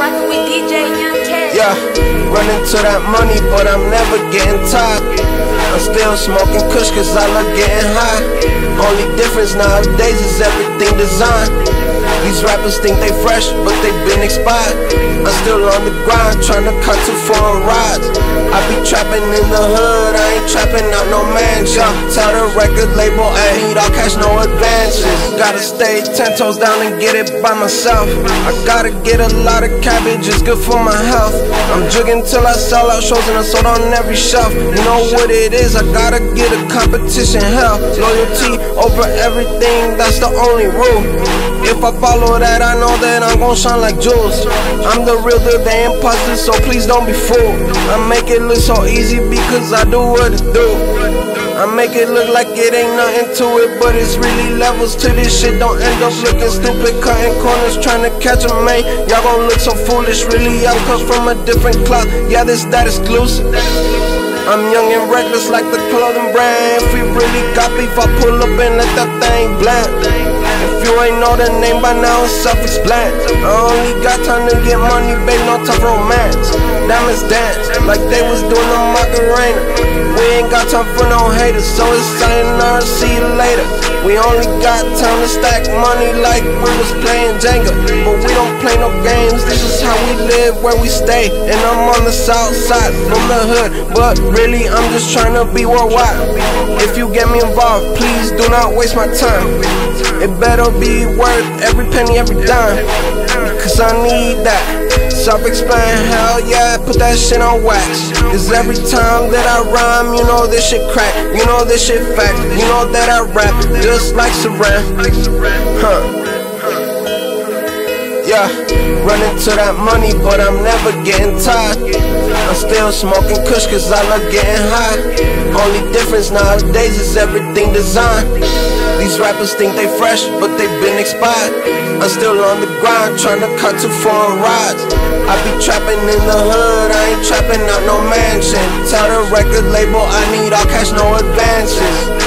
rockin' with DJ Young Kash. Yeah, running to that money, but I'm never getting tired. I'm still smoking kush cause I love getting high. Only difference nowadays is everything designed. These rappers think they fresh, but they been expired. I'm still on the grind, trying to cut to foreign rides. I be trapping in the hood, I ain't trapping out no man. mansion. Tell the record label, I need all cash, no advances. Gotta stay ten toes down and get it by myself. I gotta get a lot of cabbage, it's good for my health. I'm jugging till I sell out shows and I sold on every shelf. You know what it is, I gotta get a competition hell. Loyalty over everything, that's the only rule. If I follow that, I know that I'm gon' shine like jewels. I'm the real deal, they imposters, so please don't be fooled. I make it look so easy because I do what it do. I make it look like it ain't nothing to it, but it's really levels to this shit. Don't end up looking stupid, cutting corners, trying to catch a man. Y'all gon' look so foolish, really. I'm cut from a different cloth. Yeah, this that exclusive. I'm young and reckless like the clothing brand. If we really got beef, I pull up and let that thing blend. If you ain't know the name by now, it's self-explanatory. I only got time to get money, babe, no for romance. Diamonds dance like they was doing the Macarena. We got time for no haters, so it's sayonara, see you later. We only got time to stack money like we was playing Jenga. But we don't play no games, this is how we live, where we stay. And I'm on the south side from the hood, but really I'm just trying to be worldwide. If you get me involved, please do not waste my time. It better be worth every penny, every dime. Cause I need that. Self explain, hell yeah, put that shit on wax. Cause every time that I rhyme, you know this shit crack. You know this shit fact. You know that I rap just like Saran. Huh. Yeah, running to that money, but I'm never getting tired. I'm still smoking kush cause I love getting high. Only difference nowadays is everything designed. These rappers think they fresh, but they've been expired. I'm still on the grind, trying to cut to foreign rides. I be trapping in the hood, I ain't trapping out no mansion. Tell the record label I need all cash, no advances.